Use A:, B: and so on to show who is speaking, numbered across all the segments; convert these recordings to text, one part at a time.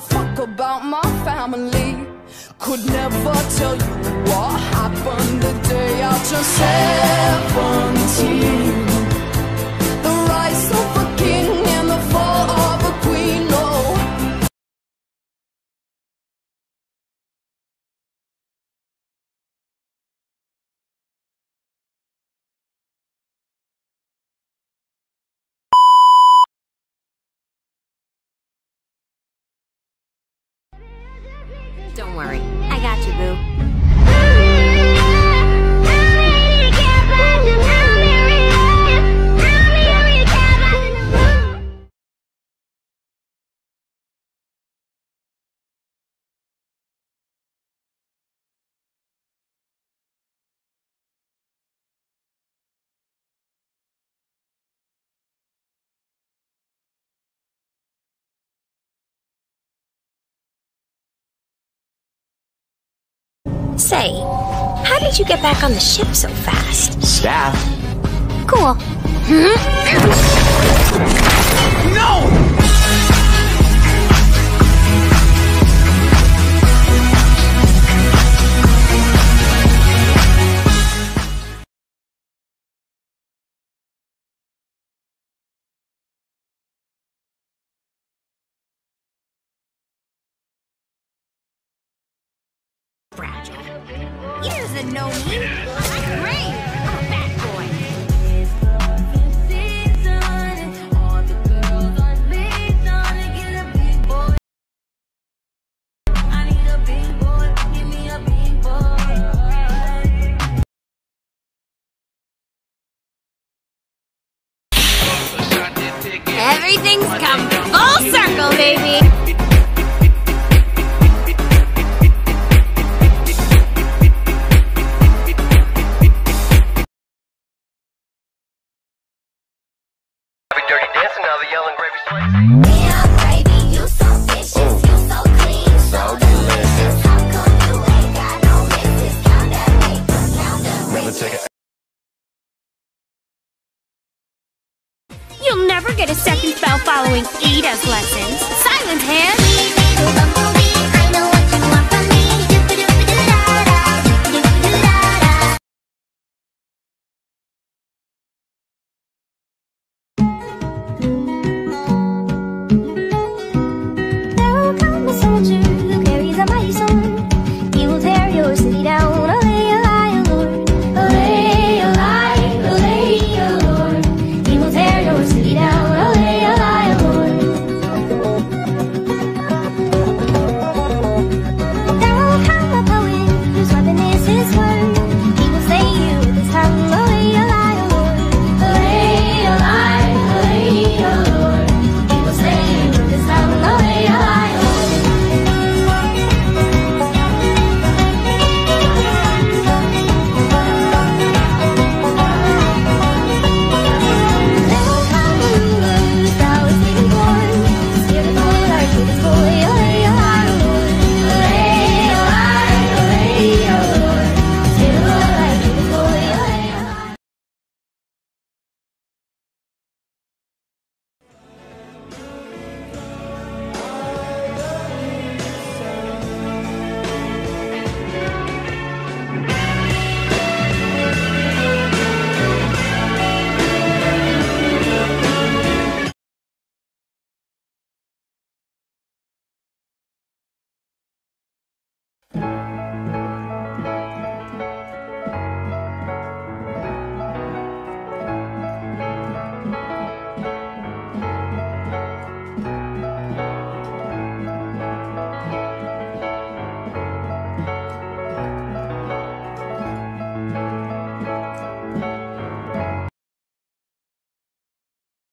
A: fuck about my family. Could never tell you what happened the day I 17.
B: Don't worry. I got you, boo. Say, how did you get back on the ship so fast?
C: Staff.
B: Cool. Hmm? No! know me. I'm great.
D: Adidas lesson.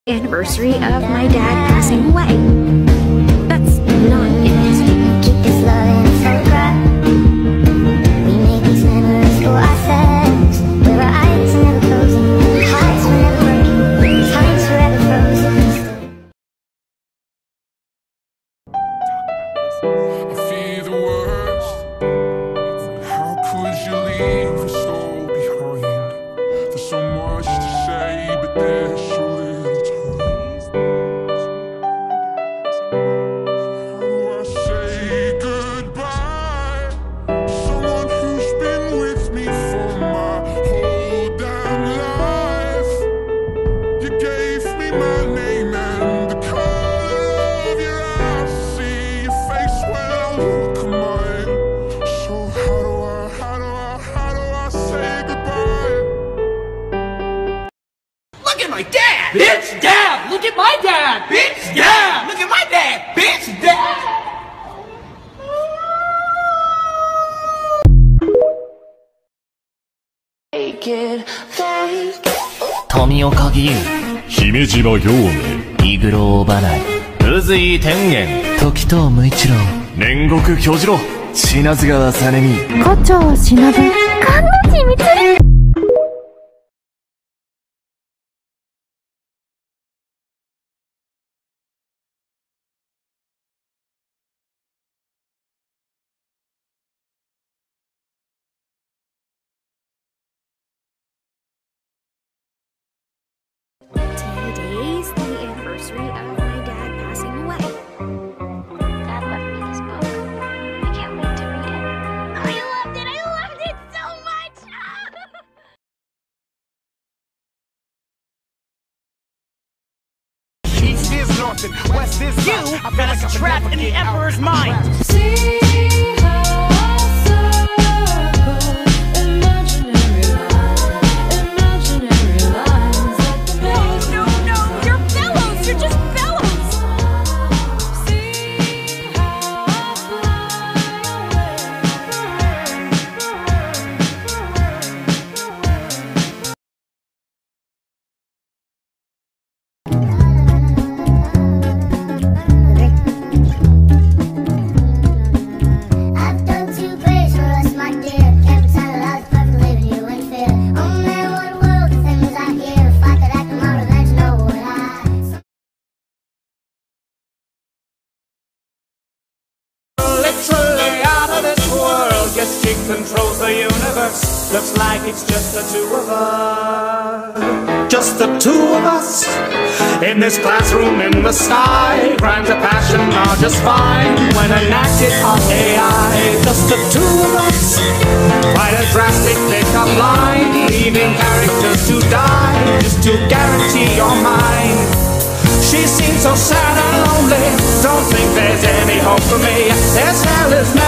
B: anniversary of my dad passing away.
E: 富岡義勇
F: 姫島行明
E: イグロ大花宇髄天元。時藤無一郎。
F: 煉獄巨次郎。
E: 品津川実美
B: 胡蝶忍ぶ看護師
C: anniversary of my dad passing away. Dad left me this book. I can't wait to read it. I loved it! I loved it so much!
G: East is north and west is south. You I feel like I'm trapped in the emperor's mind.
H: See
G: she controls the universe. Looks like it's just the two of us. Just the two of us. In this classroom in the sky. Crimes of passion are just fine when enacted on AI. Just the two of us. Quite a drastic pickup line. Leaving characters to die. Just to guarantee your mind. She seems so sad and lonely. Don't think there's any hope for me. There's hell is members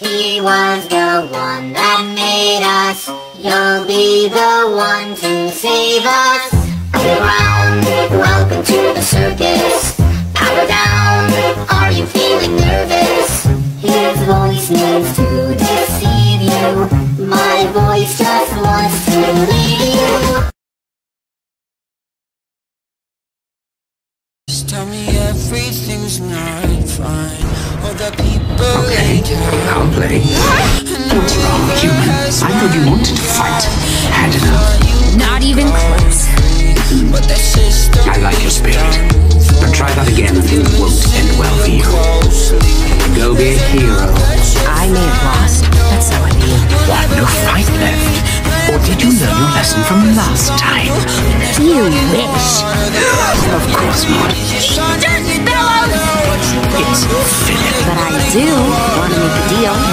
B: He was the one that made us. You'll be the one to save us. Around, welcome to the circus. Power down, are you feeling nervous? His voice needs to deceive you. My voice just wants to lead you.
H: Everything's not fine. All the people okay,
I: I'll play. What's wrong, human? I thought you wanted to fight. Had enough.
C: Not even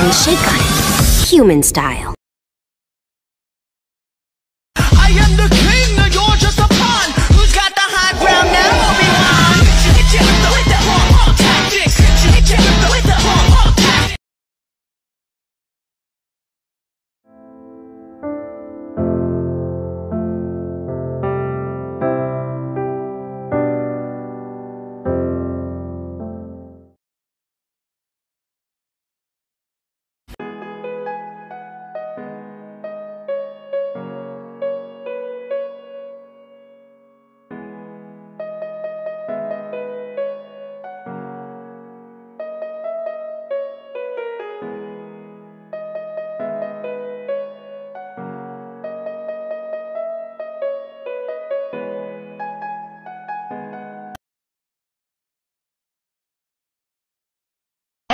I: and
C: shake on it. Human style.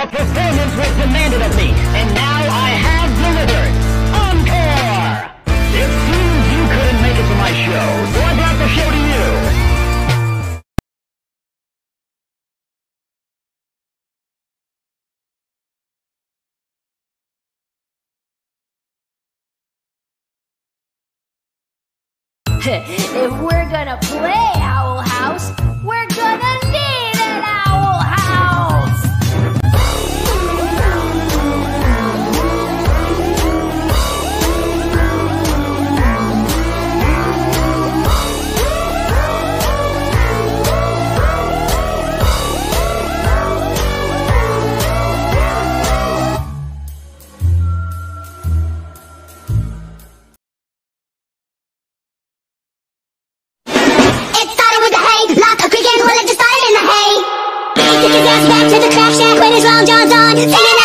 G: A
J: performance was demanded of me, and now I have delivered. Encore! It seems you couldn't make it to my show, so I brought the show to you.
K: if we're gonna play Owl House, we're gonna
B: back to the crack shack with his long johns on,